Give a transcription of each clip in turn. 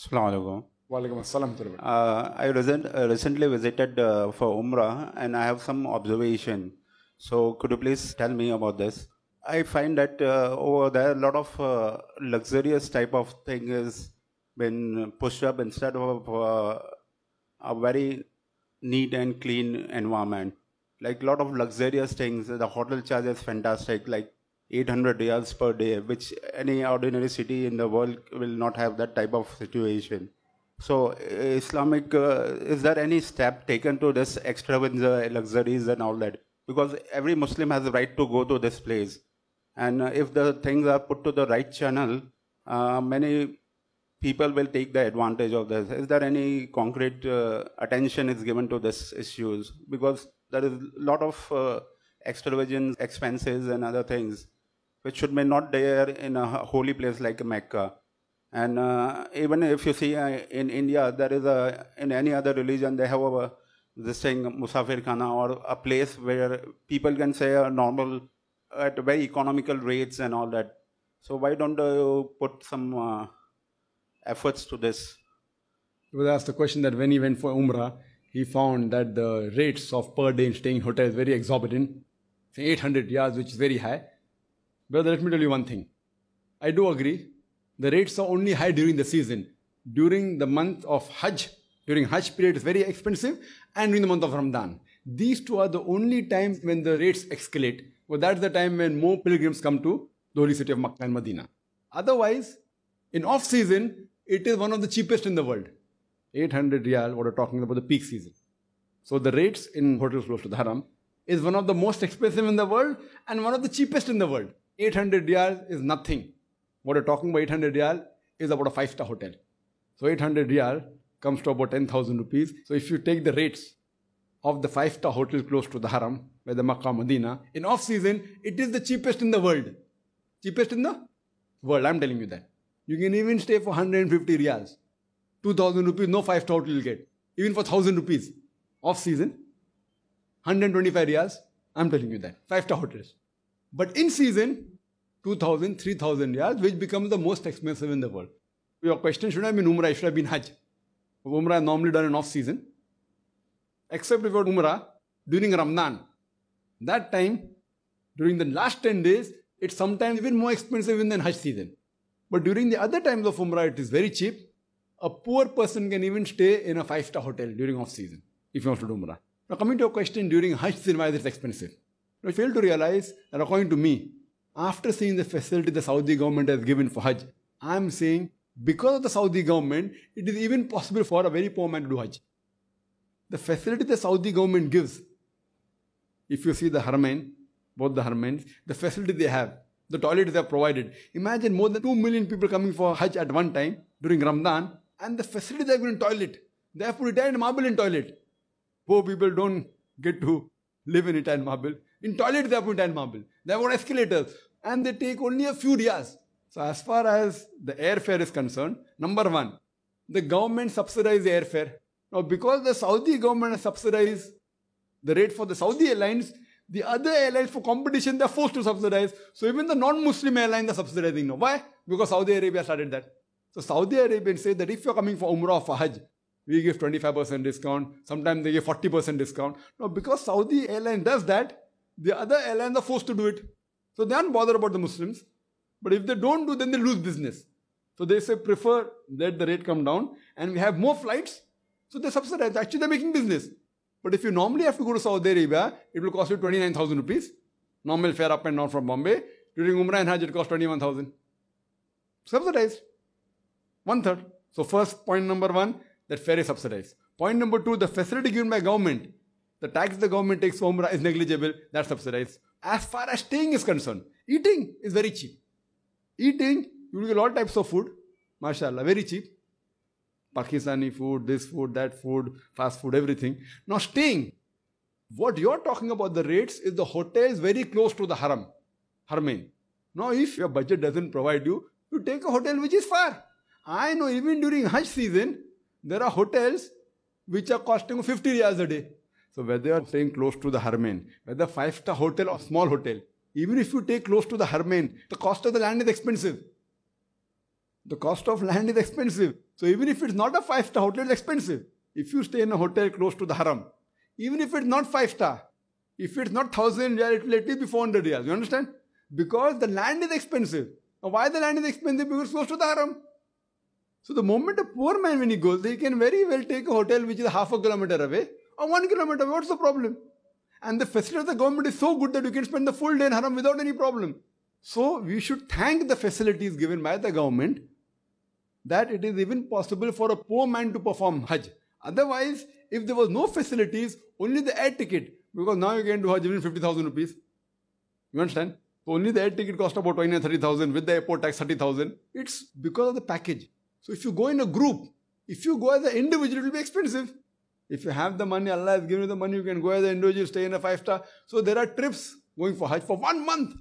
Assalamualaikum. Walaikum assalam. Uh, I recent, uh, recently visited uh, for Umrah and I have some observation. So could you please tell me about this? I find that uh, over there a lot of uh, luxurious type of thing is been pushed up instead of uh, a very neat and clean environment. Like a lot of luxurious things. The hotel charge is fantastic, like 800 riyals per day, which any ordinary city in the world will not have that type of situation. So, Islamic, uh, is there any step taken to this extravaganza, luxuries, and all that? Because every Muslim has the right to go to this place. And uh, if the things are put to the right channel, uh, many people will take the advantage of this. Is there any concrete uh, attention is given to this issues? Because there is a lot of uh, extravagant expenses and other things which should be not there in a holy place like Mecca. And uh, even if you see uh, in India, there is a in any other religion they have a this thing Musafir Khana or a place where people can say a normal at very economical rates and all that. So why don't you put some uh, efforts to this? He was asked the question that when he went for Umrah, he found that the rates of per day in staying in hotels very exorbitant, 800 riyals, which is very high. Brother, let me tell you one thing. I do agree. The rates are only high during the season. During the month of Hajj, during Hajj period, it's very expensive, and during the month of Ramadan. These two are the only times when the rates escalate. Well, that's the time when more pilgrims come to the holy city of Makkah and Medina. Otherwise, in off season, it is one of the cheapest in the world. 800 riyal, what we're talking about the peak season. So the rates in hotels close to the Haram is one of the most expensive in the world and one of the cheapest in the world. 800 riyal is nothing. What we're talking about 800 riyal is about a five-star hotel. So 800 riyal comes to about 10,000 rupees. So if you take the rates of the five-star hotel close to the Haram, by the Makkah, Medina, in off-season, it is the cheapest in the world. Cheapest in the world, I'm telling you that. You can even stay for 150 riyals. 2000 rupees, no five-star hotel you'll get. Even for 1000 rupees, off-season, 125 riyals, I'm telling you that. Five-star hotels. But in season, 2000, 3000 riyals, which becomes the most expensive in the world. Your question should have been Umrah, it should have been Hajj. Umrah is normally done in off season. Except if you're Umrah during Ramadan. That time, during the last 10 days, it's sometimes even more expensive than Hajj season. But during the other times of Umrah, it is very cheap. A poor person can even stay in a five-star hotel during off season if he wants to do Umrah. Now coming to your question, during Hajj season, why is it expensive? I fail to realize that according to me, after seeing the facility the Saudi government has given for Hajj, I am saying because of the Saudi government, it is even possible for a very poor man to do Hajj. The facility the Saudi government gives, if you see the Haramain, both the Haramains, the facility they have, the toilets they have provided. Imagine more than 2 million people coming for Hajj at one time during Ramadan, and the facility they have given toilet. They have put Italian marble in toilet. Poor people don't get to live in Italian marble. In toilet, they have put Italian marble. They have got escalators. And they take only a few riyals. So as far as the airfare is concerned, number one, the government subsidizes airfare. Now because the Saudi government has subsidized the rate for the Saudi airlines, the other airlines for competition, they're forced to subsidize. So even the non-Muslim airlines are subsidizing now. Why? Because Saudi Arabia started that. So Saudi Arabians say that if you're coming for Umrah or for we give 25% discount. Sometimes they give 40% discount. Now because Saudi airline does that, the other airlines are forced to do it. So they aren't bothered about the Muslims. But if they don't do, then they lose business. So they say prefer let the rate come down and we have more flights. So they subsidize. Actually, they're making business. But if you normally have to go to Saudi Arabia, it will cost you 29,000 rupees. Normal fare up and down from Bombay. During Umrah and Hajj, it costs 21,000. Subsidized. One third. So first point number one, that fare is subsidized. Point number two, the facility given by government, the tax the government takes Umrah is negligible, that's subsidized. As far as staying is concerned, eating is very cheap. Eating, you will get all types of food, mashallah, very cheap. Pakistani food, this food, that food, fast food, everything. Now staying, what you're talking about the rates is the hotels very close to the haram, haramain. Now if your budget doesn't provide you, you take a hotel which is far. I know even during Hajj season, there are hotels which are costing 50 riyals a day. So whether you are staying close to the Haramain, whether five-star hotel or small hotel, even if you take close to the Haramain, the cost of the land is expensive. The cost of land is expensive. So even if it's not a five star hotel, it's expensive. If you stay in a hotel close to the haram, even if it's not five star, if it's not thousand riyal, it will at least be 400 riyals. You understand? Because the land is expensive. Now, why the land is expensive? Because it's close to the haram. So the moment a poor man, when he goes, he can very well take a hotel which is half a kilometer away or one kilometer. What's the problem? And the facility of the government is so good that you can spend the full day in haram without any problem. So we should thank the facilities given by the government that it is even possible for a poor man to perform Hajj. Otherwise, if there was no facilities, only the air ticket, because now you can do Hajj even 50,000 rupees. You understand? So only the air ticket cost about 20 or 30,000 with the airport tax 30,000. It's because of the package. So if you go in a group, if you go as an individual, it will be expensive. If you have the money, Allah has given you the money, you can go as an individual, stay in a five star. So there are trips going for Hajj for one month.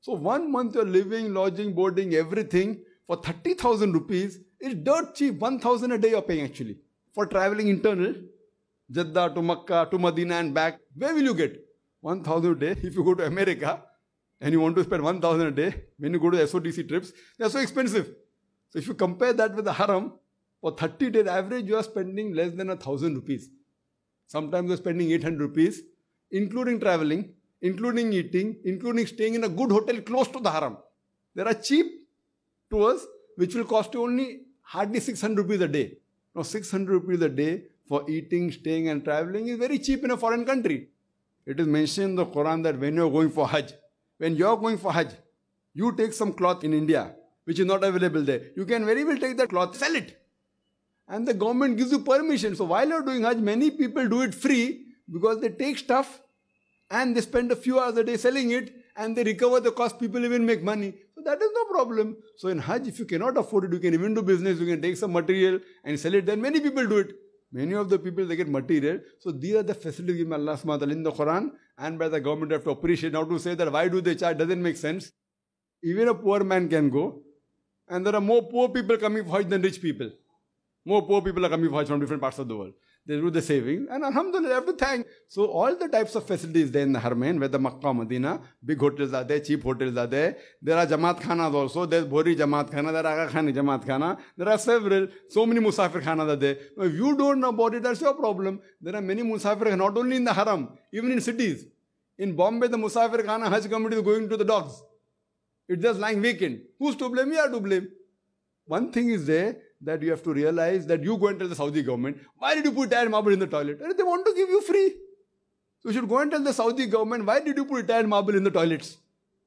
So one month you're living, lodging, boarding, everything for 30,000 rupees is dirt cheap. 1,000 a day you're paying actually. For traveling internal, Jeddah to Makkah to Medina and back, where will you get? 1,000 a day. If you go to America and you want to spend 1,000 a day, when you go to the SOTC trips, they're so expensive. So if you compare that with the haram, for 30 days average, you are spending less than a thousand rupees. Sometimes you're spending 800 rupees, including traveling, including eating, including staying in a good hotel close to the haram. There are cheap tours which will cost you only hardly 600 rupees a day. Now 600 rupees a day for eating, staying and traveling is very cheap in a foreign country. It is mentioned in the Quran that when you are going for Hajj, when you are going for Hajj, you take some cloth in India which is not available there. You can very well take that cloth, sell it. And the government gives you permission. So while you're doing Hajj, many people do it free because they take stuff and they spend a few hours a day selling it and they recover the cost. People even make money. So that is no problem. So in Hajj, if you cannot afford it, you can even do business. You can take some material and sell it. Then many people do it. Many of the people, they get material. So these are the facilities given Allah subhanahu in the Quran and by the government. have to appreciate. Now to say that why do they charge doesn't make sense. Even a poor man can go. And there are more poor people coming for Hajj than rich people. More poor people are coming from different parts of the world. They do the saving. And Alhamdulillah, I have to thank. So all the types of facilities there in the Haramain, whether Makkah, Medina, big hotels are there, cheap hotels are there. There are Jamaat Khanas also. There's Bori Jamaat Khana, there are Aga Khani Jamaat Khana. There are several. So many Musafir Khanas are there. If you don't know about it, that's your problem. There are many Musafir not only in the Haram, even in cities. In Bombay, the Musafir Khana Hajj committee is going to the dogs. It's just lying vacant. Who's to blame? We are to blame. One thing is there that you have to realize that you go and tell the Saudi government, why did you put iron marble in the toilet? They want to give you free. So you should go and tell the Saudi government, why did you put iron marble in the toilets?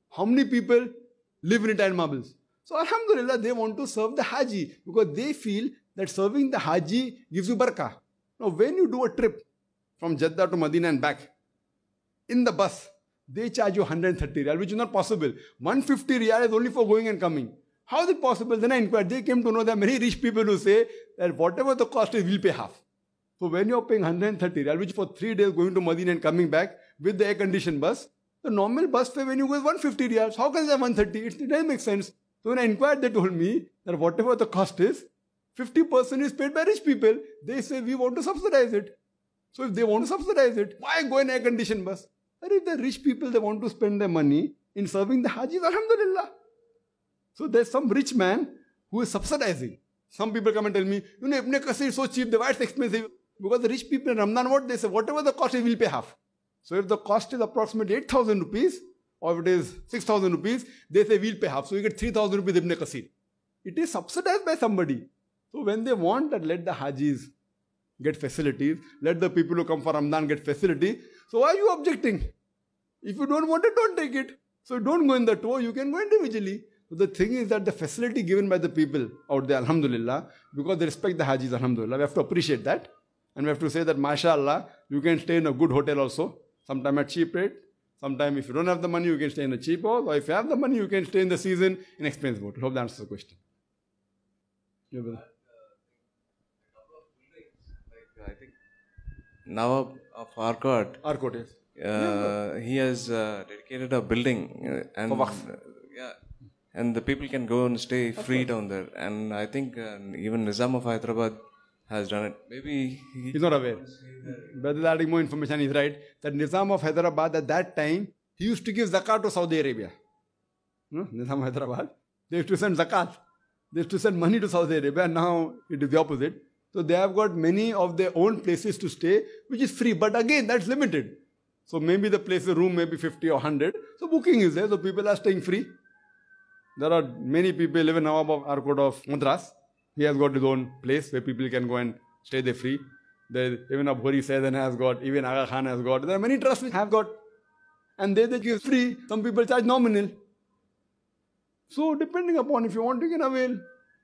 How many people live in iron marbles? So Alhamdulillah, they want to serve the Haji because they feel that serving the Haji gives you barakah. Now when you do a trip from Jeddah to Medina and back, in the bus, they charge you 130 riyal, which is not possible. 150 riyal is only for going and coming. How is it possible? Then I inquired. They came to know that many rich people who say that whatever the cost is, we'll pay half. So when you're paying 130 riyal, which for three days going to Medina and coming back with the air-conditioned bus, the normal bus fare when you go is 150 riyals. How can it 130? It doesn't make sense. So when I inquired, they told me that whatever the cost is, 50% is paid by rich people. They say we want to subsidize it. So if they want to subsidize it, why go in air-conditioned bus? But if the rich people, they want to spend their money in serving the Hajis, Alhamdulillah. So there's some rich man who is subsidizing. Some people come and tell me, you know, Ibn Qasir is so cheap, the why it's expensive? Because the rich people in Ramadan, what they say, whatever the cost is, we'll pay half. So if the cost is approximately 8,000 rupees, or if it is 6,000 rupees, they say we'll pay half. So you get 3,000 rupees Ibn Qasir. It is subsidized by somebody. So when they want that, let the Hajis get facilities, let the people who come for Ramadan get facility. So why are you objecting? If you don't want it, don't take it. So don't go in the tour, you can go individually. So the thing is that the facility given by the people out there, Alhamdulillah, because they respect the Hajis, Alhamdulillah, we have to appreciate that. And we have to say that, MashaAllah, you can stay in a good hotel also, sometime at cheap rate. Sometime if you don't have the money, you can stay in a cheap hotel. Or if you have the money, you can stay in the season in expensive hotel. Hope that answers the question. Yeah, brother. I think now of Arcot, Arcot, yes. uh, he has uh, dedicated a building uh, and For Waqf. uh, yeah, and the people can go and stay free down there. And I think uh, even Nizam of Hyderabad has done it. Maybe he, He's not aware. Brother adding more information, is right. That Nizam of Hyderabad at that time, he used to give zakat to Saudi Arabia. No? Nizam of Hyderabad. They used to send zakat. They used to send money to Saudi Arabia, and now it is the opposite. So they have got many of their own places to stay, which is free. But again, that's limited. So maybe the place, the room may be 50 or 100. So booking is there, so people are staying free. There are many people, even Nawab Arcot of Madras. He has got his own place where people can go and stay there free. There, even Abhori Sayyidin has got, even Aga Khan has got. There are many trusts which have got. And they, they give free. Some people charge nominal. So depending upon if you want, you can avail.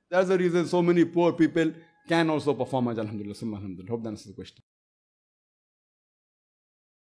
That's the reason so many poor people can also perform as Alhamdulillah. Alhamdulillah. Hope that answers the question.